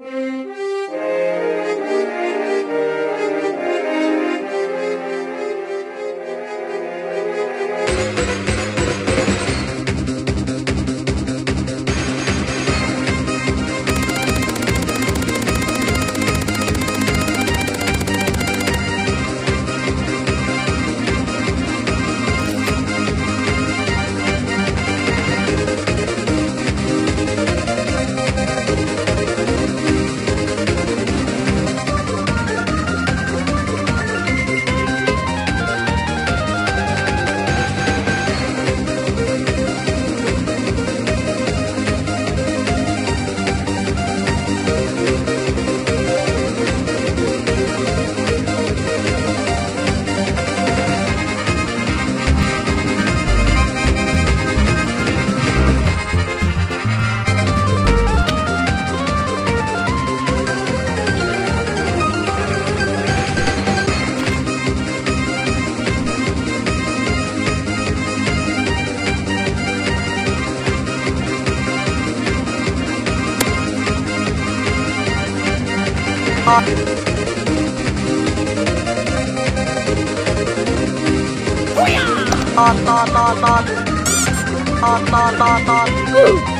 Música on on on on on on on on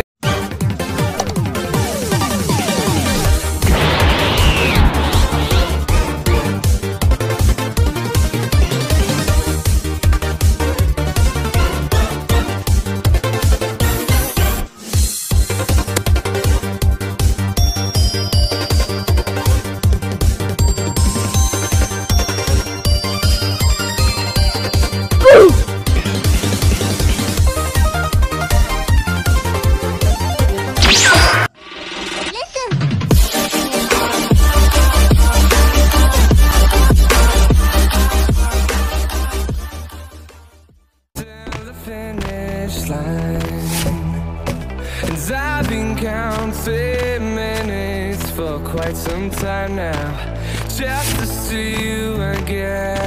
Quite some time now, just to see you again.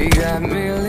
You got me